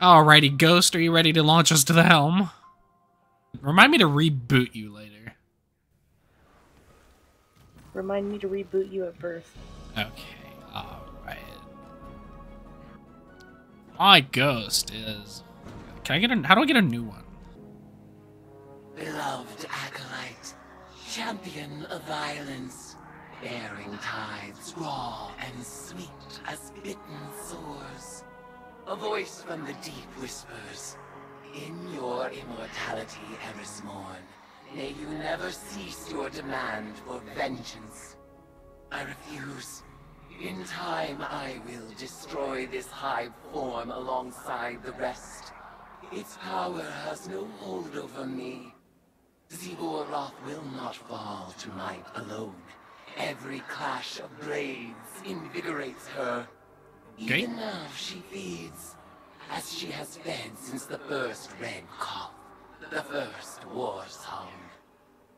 Alrighty, Ghost, are you ready to launch us to the helm? Remind me to reboot you later. Remind me to reboot you at birth. Okay, alright. My Ghost is... Can I get a... How do I get a new one? Beloved acolyte, champion of violence, bearing tides raw and sweet as bitten sores. A voice from the deep whispers, in your immortality, Eris Morn, may you never cease your demand for vengeance. I refuse. In time, I will destroy this hive form alongside the rest. Its power has no hold over me. Arath will not fall to might alone. Every clash of blades invigorates her. Okay. Even now she feeds, as she has fed since the first red cough, the first war song.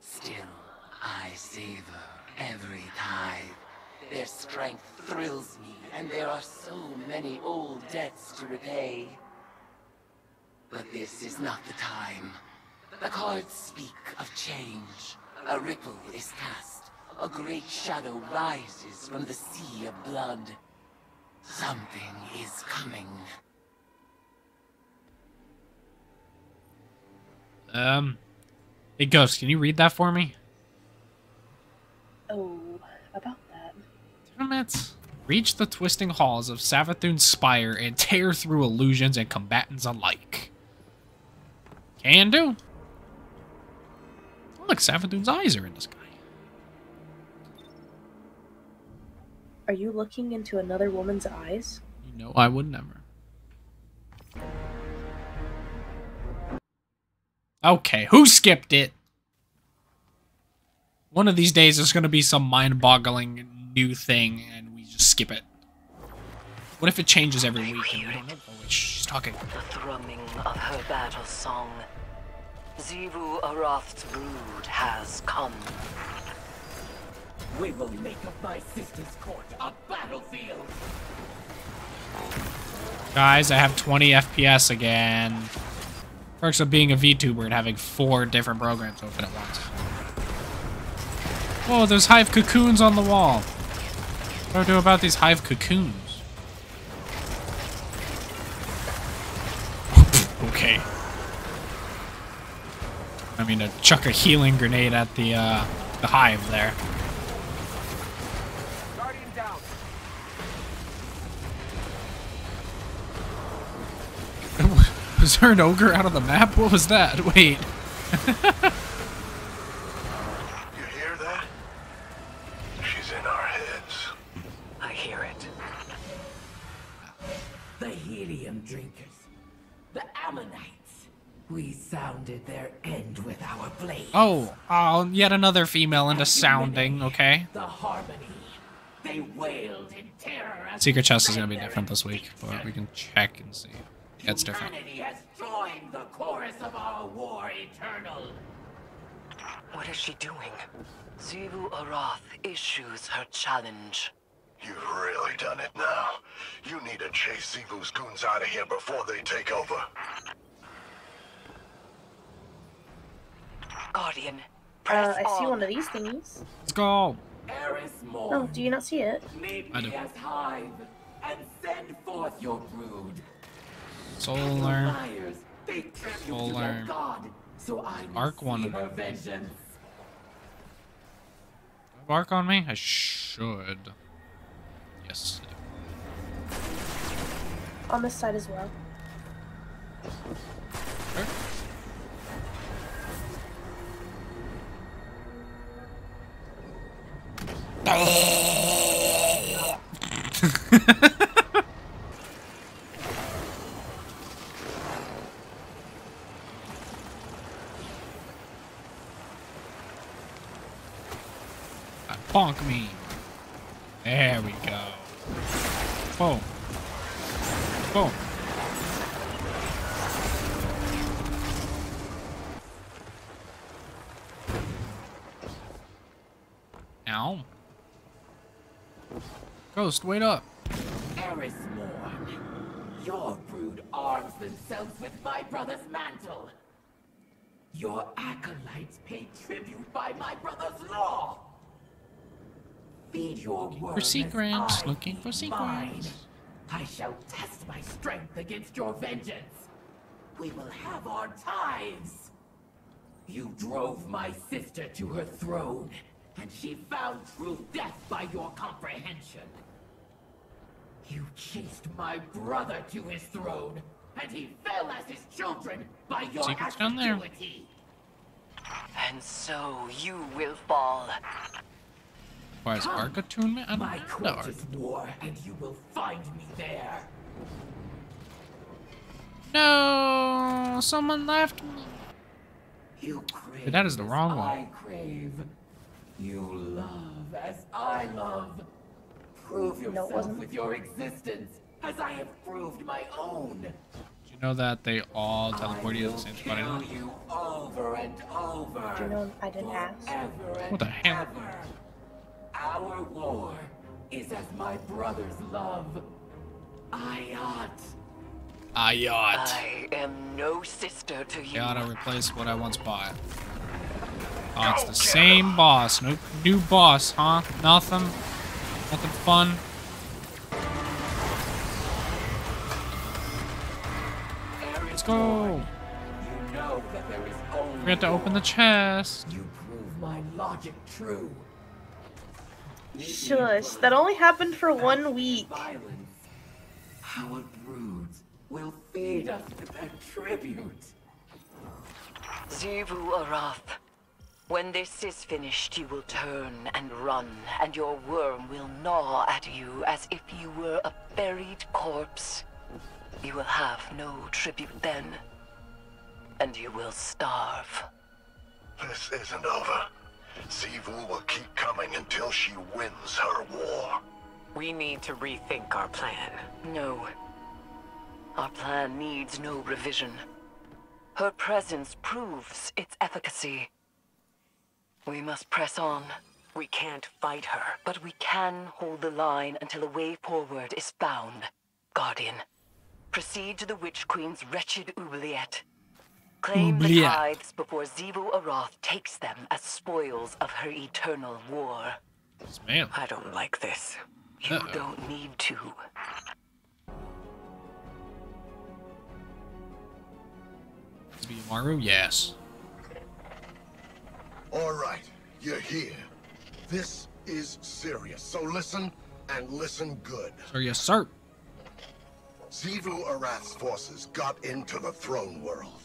Still, I savor every tithe. Their strength thrills me, and there are so many old debts to repay. But this is not the time. The cards speak of change. A ripple is cast. A great shadow rises from the sea of blood. Something is coming. Um... Hey, Ghost, can you read that for me? Oh, about that. Damn it. Reach the twisting halls of Savathun's spire and tear through illusions and combatants alike. Can do. Oh, look, Savathun's eyes are in the sky. Are you looking into another woman's eyes? You know I would never. Okay, who skipped it? One of these days there's gonna be some mind-boggling new thing and we just skip it. What if it changes every week and we don't know? Oh, wait, she's talking. The thrumming of her battle song. Xivu Arath's brood has come. We will make of my sister's court a battlefield. Guys, I have 20 FPS again. Perks of being a VTuber and having four different programs open at once. Oh, there's hive cocoons on the wall. What do I do about these hive cocoons? okay. I mean, to chuck a healing grenade at the, uh, the hive there. Was there an ogre out of the map? What was that? Wait. You hear that? She's in our heads. I hear it. The helium drinkers. The Ammonites. We sounded their end with our blade. Oh, oh, yet another female into sounding, okay. The harmony. They wailed in terror Secret chest is gonna be different this week, but we can check and see. Yeah, it's different. Humanity has joined the chorus of our war eternal. What is she doing? Xivu Arath issues her challenge. You've really done it now. You need to chase Xivu's goons out of here before they take over. Guardian, Uh, press I see on. one of these thingies. Let's go. Eris Oh, do you not see it? I do. me as Hive, and send forth your brood. Solar. Liars, they tribute to Solar. their god, so I will Arc one. her vengeance. Bark on me? I should. Yes. On this side as well. Sure. Bonk me. There we go. Boom. Boom. Ow. Ghost, wait up. Eris Morn, Your brood arms themselves with my brother's mantle. Your acolytes pay tribute by my brother's law. Feed your worm as secrets, looking for secrets. I shall test my strength against your vengeance. We will have our times. You drove my sister to her throne, and she found true death by your comprehension. You chased my brother to his throne, and he fell as his children by your Secrets down there. And so you will fall. Requires Come. arc attunement? I My don't know. court is war, and you will find me there. No! Someone left me. You crave that is the wrong one. I crave. You love as I love. Prove No, it yourself wasn't. with your existence, as I have proved my own. Did you know that they all teleport you to the same spot? kill anyway? you over and over. Do you know I didn't ask? What the hell? ever. Our war is as my brother's love. Ayat. Ayat. I am no sister to you. Gotta replace what I once bought. Oh, it's the same boss. No new boss, huh? Nothing? Nothing fun? Let's go! You know that there is only We have to open the chest. You prove my logic true. Shush. That only happened for one week. Violence. Our broods will feed us with their tribute. Xivu Arath. When this is finished, you will turn and run, and your worm will gnaw at you as if you were a buried corpse. You will have no tribute then, and you will starve. This isn't over. Xivu will keep coming until she wins her war. We need to rethink our plan. No. Our plan needs no revision. Her presence proves its efficacy. We must press on. We can't fight her, but we can hold the line until a way forward is found. Guardian, proceed to the Witch Queen's wretched oubliette. Claim the Oubliette. tithes before Xivu Arath takes them as spoils of her eternal war. Yes, ma'am. I don't like this. You Uh-oh. don't need to. To be Maru? Yes. All right, you're here. This is serious, so listen and listen good. Sir, yes, sir. Xivu Arath's forces got into the throne world.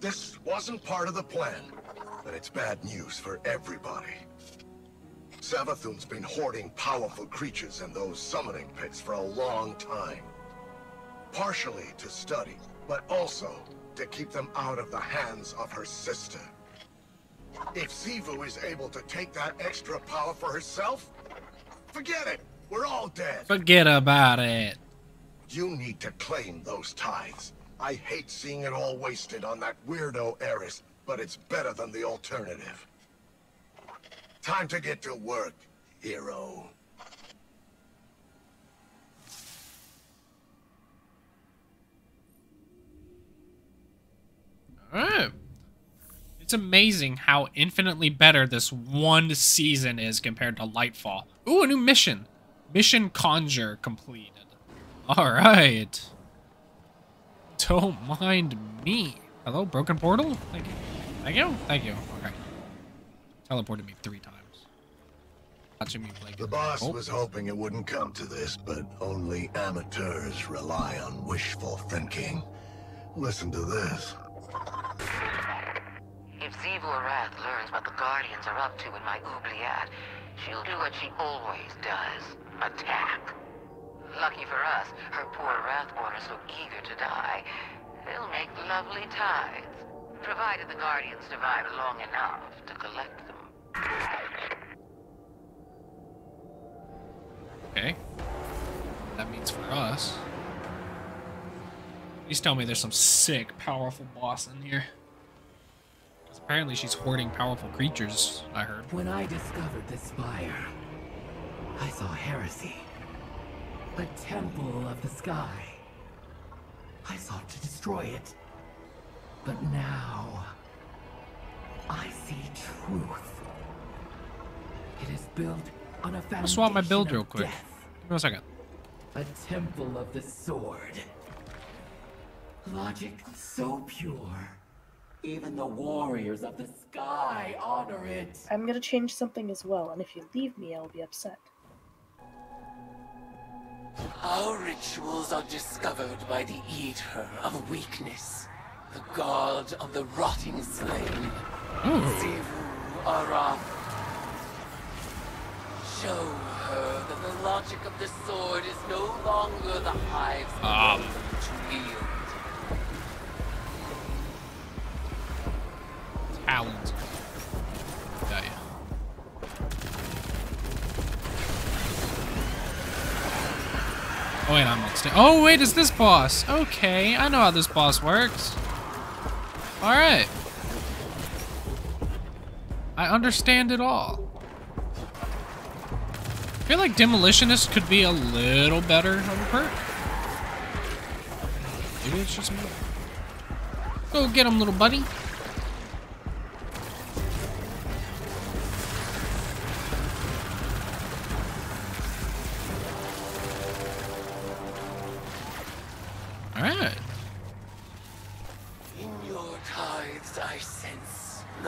This wasn't part of the plan, but it's bad news for everybody. Savathun's been hoarding powerful creatures in those summoning pits for a long time. Partially to study, but also to keep them out of the hands of her sister. If Xivu is able to take that extra power for herself, forget it. We're all dead. Forget about it. You need to claim those tithes. I hate seeing it all wasted on that weirdo heiress, but it's better than the alternative. Time to get to work, hero. Alright. It's amazing how infinitely better this one season is compared to Lightfall. Ooh, a new mission. Mission Conjure completed. Alright. Don't mind me. Hello, broken portal? Thank you. Thank you? Thank you. Okay. Teleported me three times. Watching me play. The boss Oh, was hoping it wouldn't come to this, but only amateurs rely on wishful thinking. Listen to this. If Xivu Arath learns what the Guardians are up to in my oubliette, she'll do what she always does. Attack. Lucky for us, her poor Wrathborn are so eager to die. They'll make lovely tides, provided the Guardians survive long enough to collect them. Okay. That means for us. Please tell me there's some sick, powerful boss in here. 'Cause apparently she's hoarding powerful creatures, I heard. When I discovered this spire, I saw heresy. A temple of the sky. I sought to destroy it. But now, I see truth. It is built on a foundation I'll swap my build real quick. death, Give me a second. a temple of the sword. Logic so pure. Even the warriors of the sky honor it. I'm gonna change something as well, and if you leave me, I'll be upset. Our rituals are discovered by the Eater of Weakness, the god of the rotting slain, Xivu Arath. Show her that the logic of the sword is no longer the hive's Um. to wield. Talons. Oh stage. Oh wait, is this boss? Okay, I know how this boss works. All right. I understand it all. I feel like Demolitionist could be a little better of a perk. Maybe it's just me. Go get him, little buddy.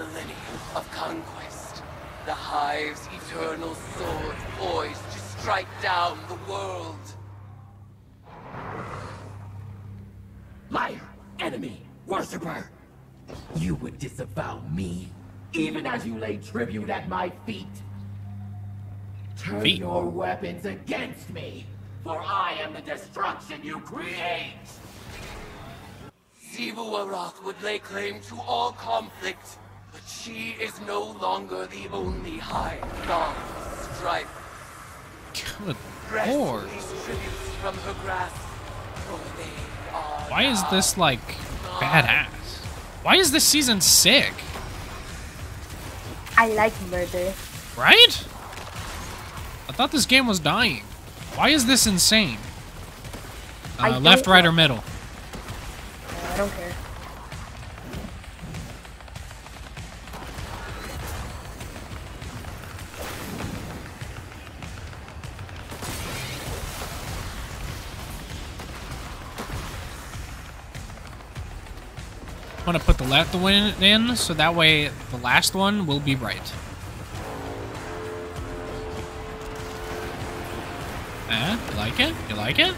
Sense millennia of conquest. The Hive's eternal sword poised to strike down the world. Liar, enemy, worshipper. You would disavow me, even as you lay tribute at my feet. Turn Feet. your weapons against me, for I am the destruction you create. Xivu Arath would lay claim to all conflict, she is no longer the only high god of strife. Good Wrest lord. from her grasp, for they are Why is this like badass? Why is this season sick? I like murder. Right? I thought this game was dying. Why is this insane? Uh, left, right, know. or middle? Uh, I don't care. I'm gonna put the left one in, so that way the last one will be right. Eh? You like it? You like it?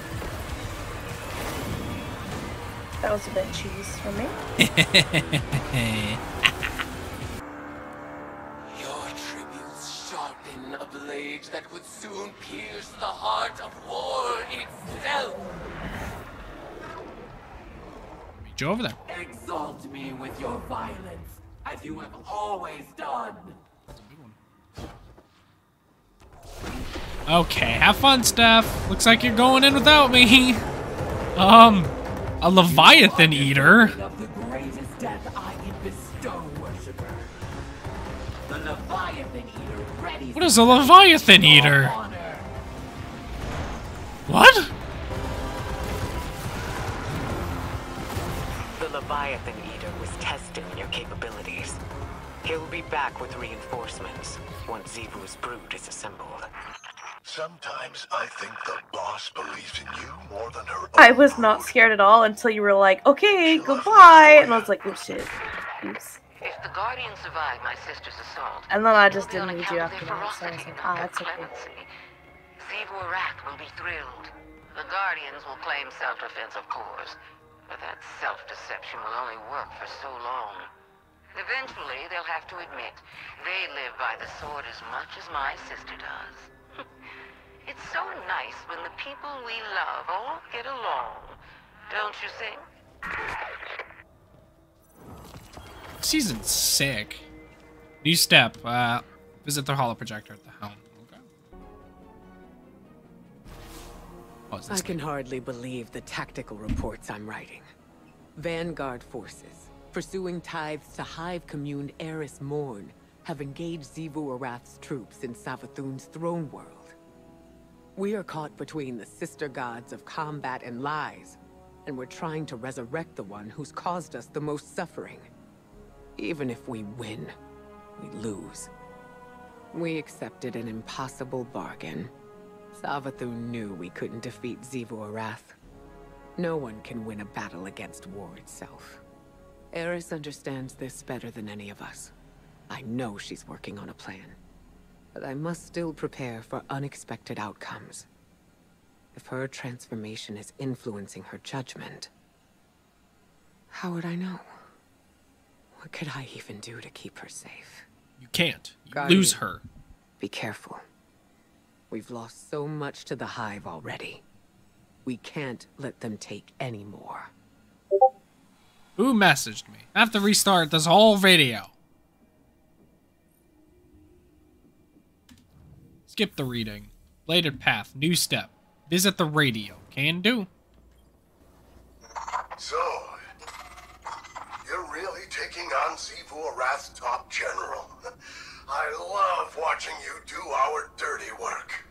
That was a bit cheese for me. Your tributes sharpen a blade that would soon pierce the heart of war itself. Meet you over there. Exalt me with your violence, as you have always done. Okay, have fun, Steph. Looks like you're going in without me. Um, a Leviathan Eater. The greatest death I can bestow, worshiper. The Leviathan Eater ready What is a Leviathan Eater? honor. What? Leviathan Eater was testing your capabilities. He'll be back with reinforcements once Xivu's brood is assembled. Sometimes I think the boss believes in you more than her I was not brood. scared at all until you were like, okay, goodbye. And I was like, oh shit. Oops. If the Guardian survived my sister's assault, And then I just didn't need you after that, so I was like, not ah, their that's okay. clemency. Xivu Arath will be thrilled. The Guardians will claim self-defense, of course, but that self-deception will only work for so long. Eventually, they'll have to admit they live by the sword as much as my sister does. it's so nice when the people we love all get along, don't you think? Season's sick. New step. Uh, visit the holo projector at the helm. I can hardly believe the tactical reports I'm writing. Vanguard forces, pursuing tithes to Hive Commune Eris Morn, have engaged Xivu Arath's troops in Savathun's throne world. We are caught between the sister gods of combat and lies, And we're trying to resurrect the one who's caused us the most suffering. Even if we win, we lose. We accepted an impossible bargain. Savathun knew we couldn't defeat Xivu Arath. No one can win a battle against war itself. Eris understands this better than any of us. I know she's working on a plan. But I must still prepare for unexpected outcomes. If her transformation is influencing her judgment, how would I know? What could I even do to keep her safe? You can't. You Guardian. lose her. Be careful. We've lost so much to the Hive already. We can't let them take any more. Who messaged me? I have to restart this whole video. Skip the reading. Bladed path. New step. Visit the radio. Can do. So, you're really taking on Xivu Arath's top general. I love watching you do our dirty work.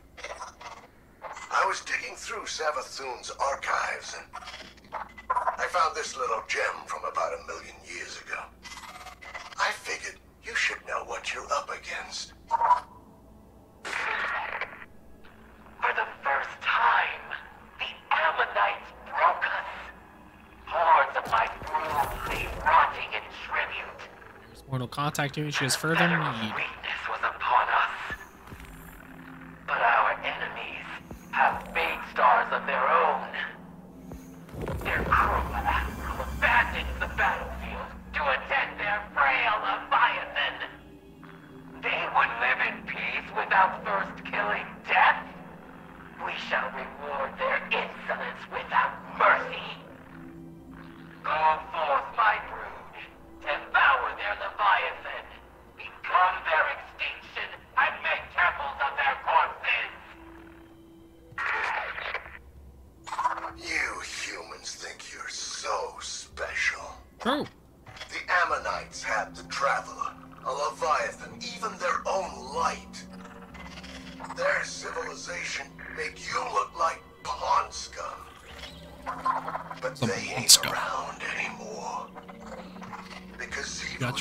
I was digging through Savathun's archives and I found this little gem from about a million years ago. I figured you should know what you're up against. For the first time, the Ammonites broke us. Hordes of my brood lay rotting in tribute. There's mortal contact here. She has further Federal need.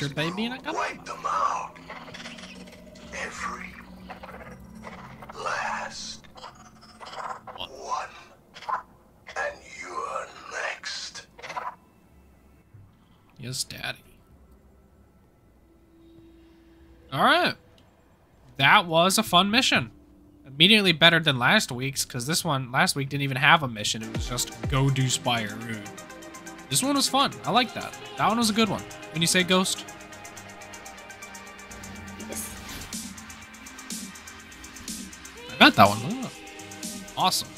Your baby in a cup? wiped them out. Every last One. one. And you're next. Yes, daddy. Alright. That was a fun mission. Immediately better than last week's, because this one, last week, didn't even have a mission. It was just go do Spire. Ooh. This one was fun. I like that. That one was a good one. When you say ghost, Yes. I got that one. Awesome.